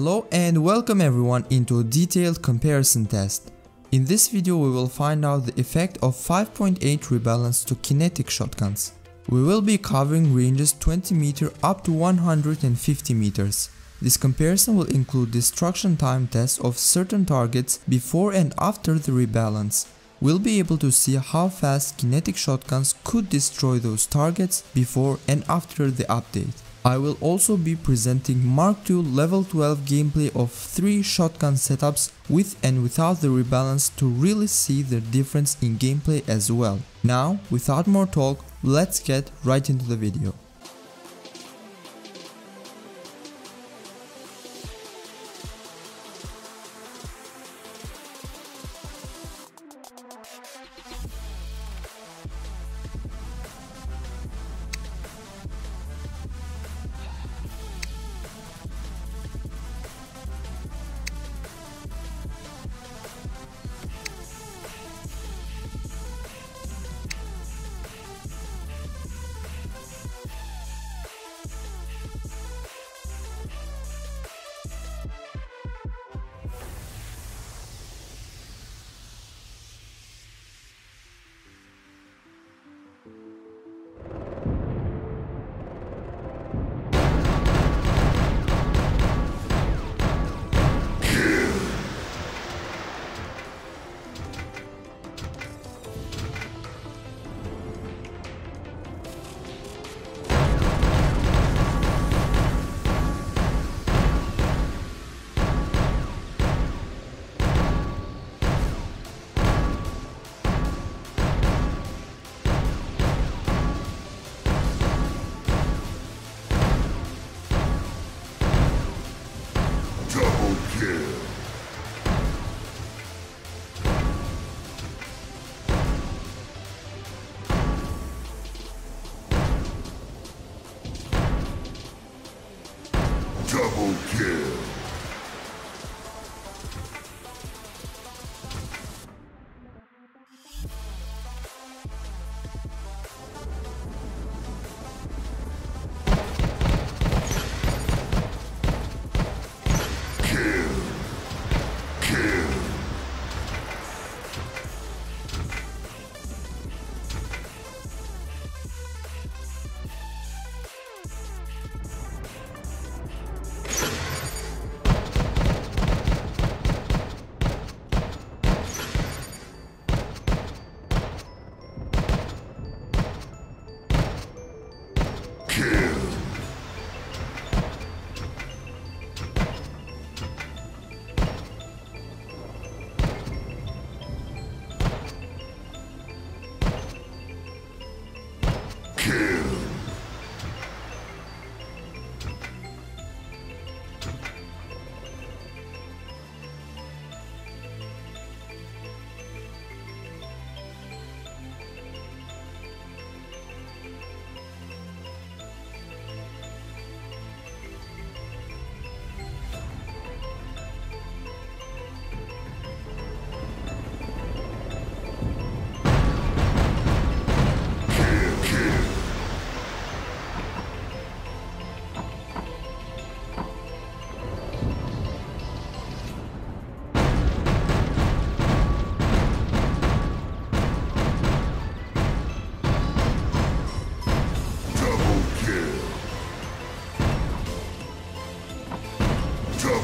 Hello and welcome everyone into a detailed comparison test. In this video we will find out the effect of 5.8 rebalance to kinetic shotguns. We will be covering ranges 20 meter up to 150 meters. This comparison will include destruction time tests of certain targets before and after the rebalance. We'll be able to see how fast kinetic shotguns could destroy those targets before and after the update. I will also be presenting Mark II level 12 gameplay of 3 shotgun setups with and without the rebalance to really see the difference in gameplay as well. Now, without more talk, let's get right into the video.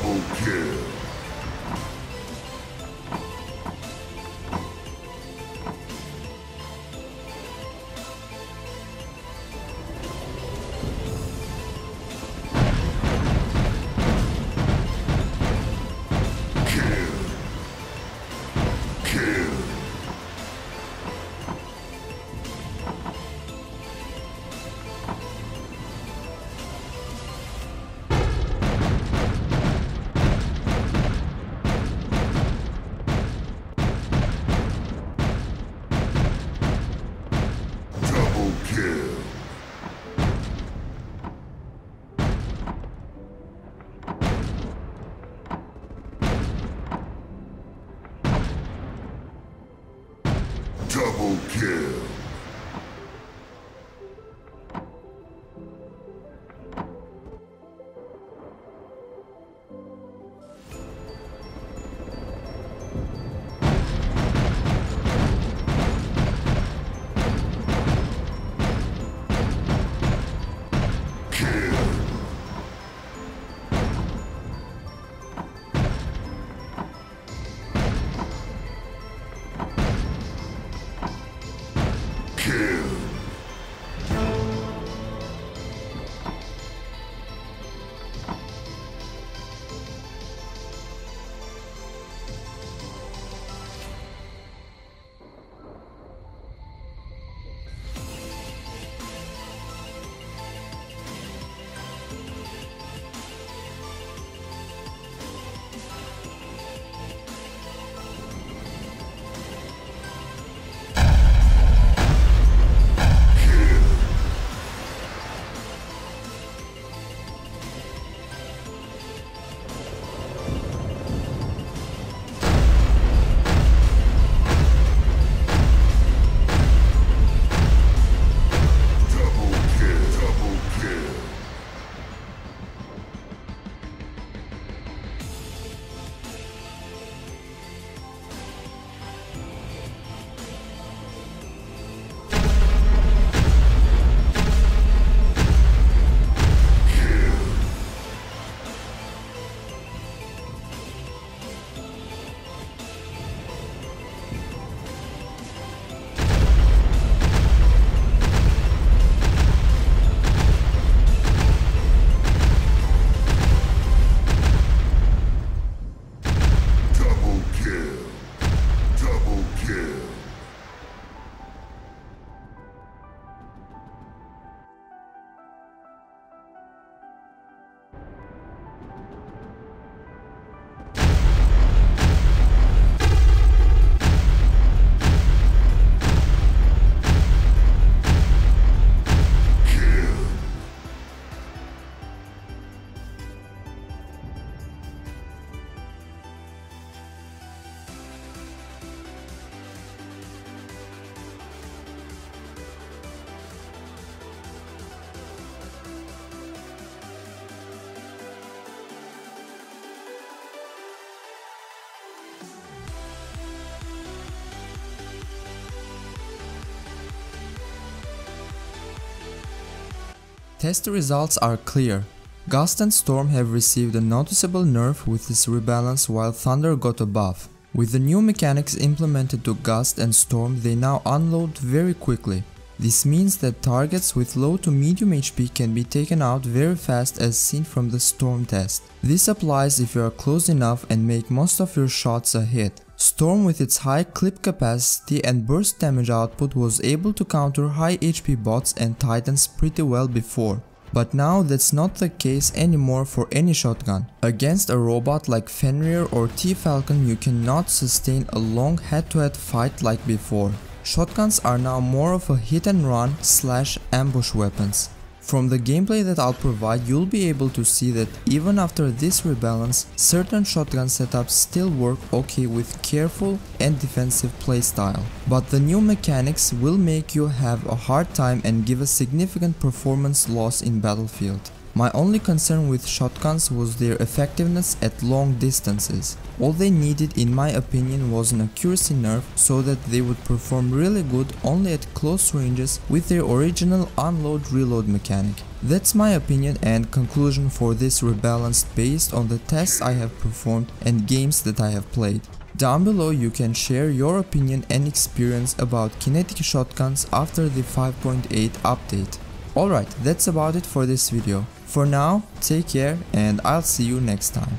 Double kill. Double kill. Test results are clear. Gust and Storm have received a noticeable nerf with this rebalance while Thunder got a buff. With the new mechanics implemented to Gust and Storm they now unload very quickly. This means that targets with low to medium HP can be taken out very fast as seen from the Storm test. This applies if you are close enough and make most of your shots a hit. Storm with its high clip capacity and burst damage output was able to counter high HP bots and titans pretty well before. But now that's not the case anymore for any shotgun. Against a robot like Fenrir or T-Falcon you cannot sustain a long head-to-head -head fight like before. Shotguns are now more of a hit and run slash ambush weapons. From the gameplay that I'll provide, you'll be able to see that even after this rebalance, certain shotgun setups still work okay with careful and defensive playstyle. But the new mechanics will make you have a hard time and give a significant performance loss in Battlefield. My only concern with shotguns was their effectiveness at long distances. All they needed in my opinion was an accuracy nerf so that they would perform really good only at close ranges with their original unload reload mechanic. That's my opinion and conclusion for this rebalance based on the tests I have performed and games that I have played. Down below you can share your opinion and experience about kinetic shotguns after the 5.8 update. Alright, that's about it for this video. For now, take care and I'll see you next time.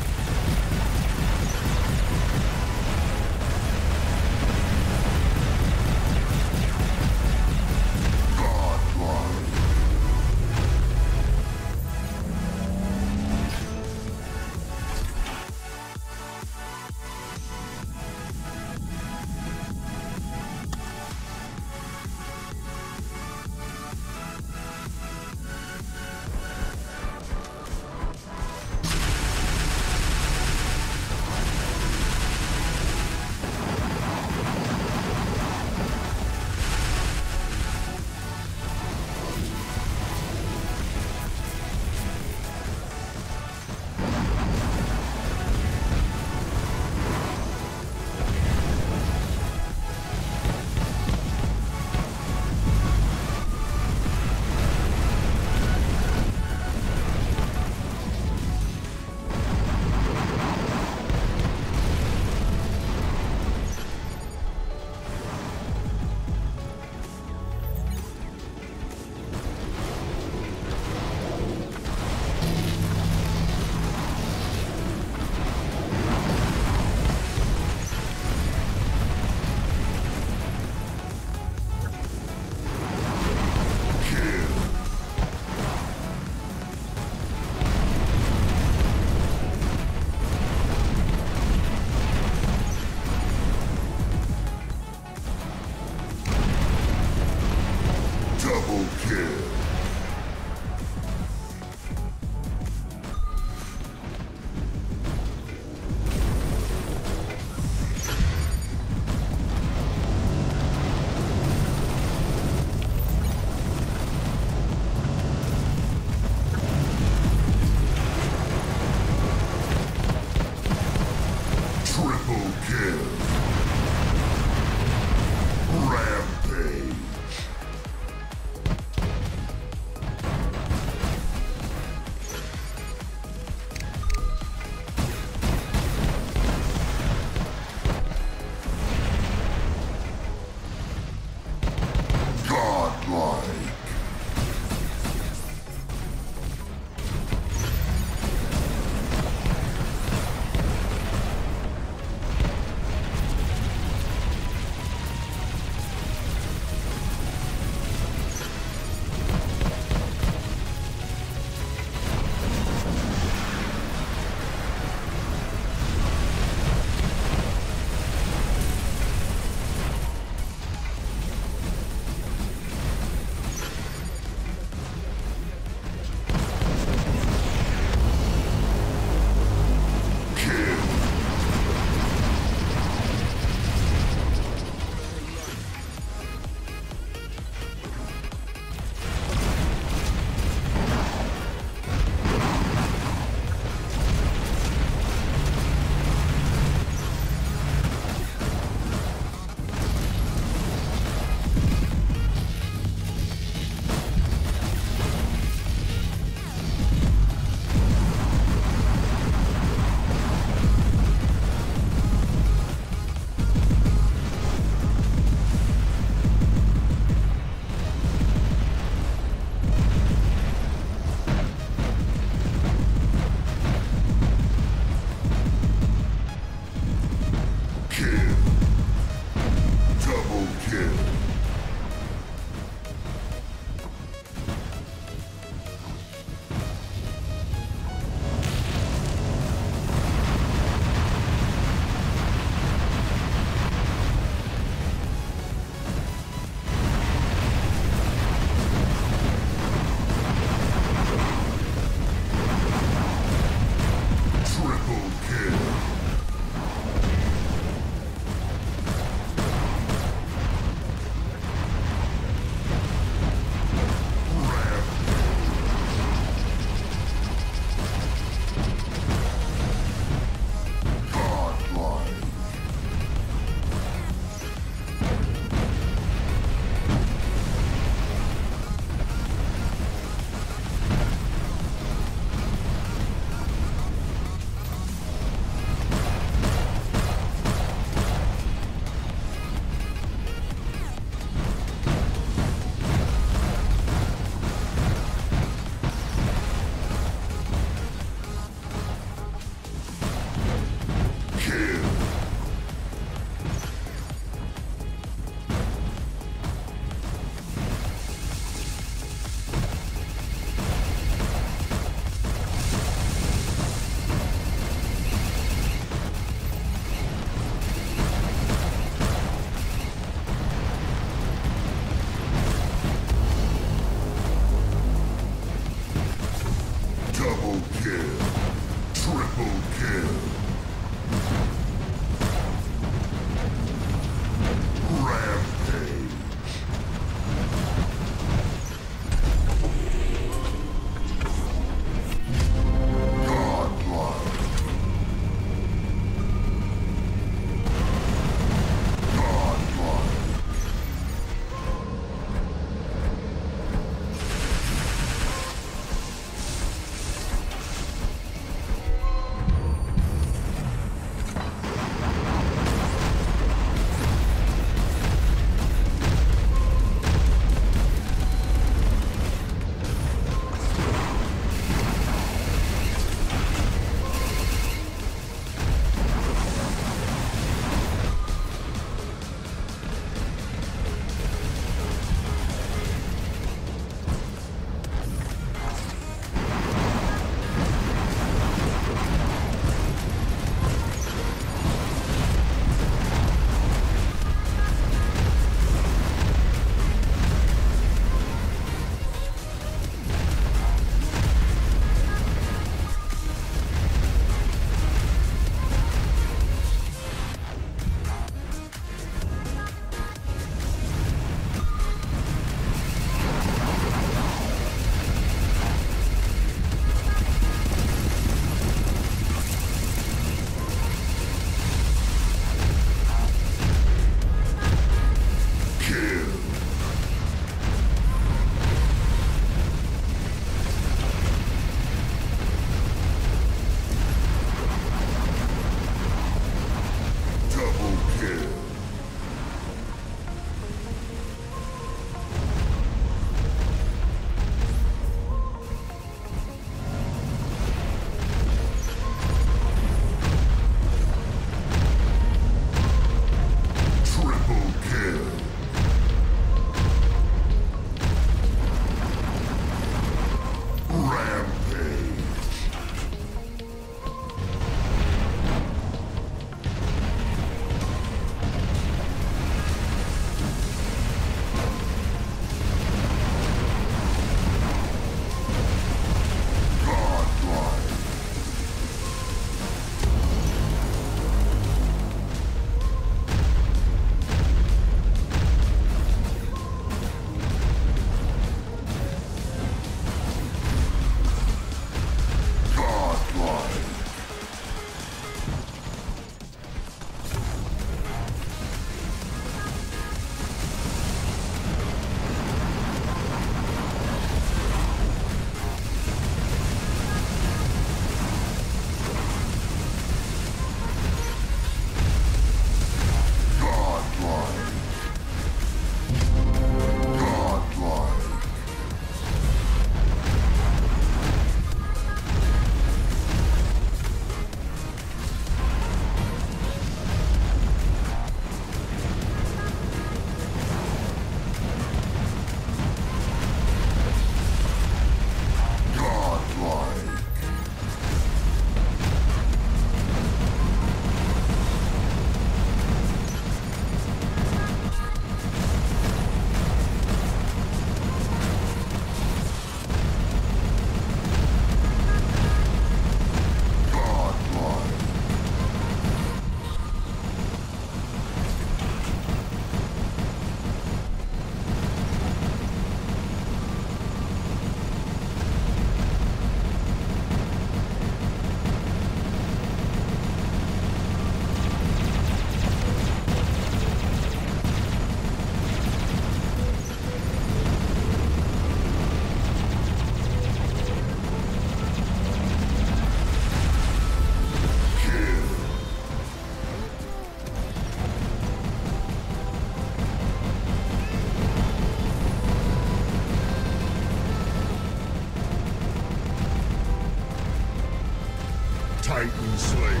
Titan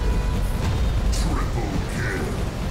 Slayer. Triple kill.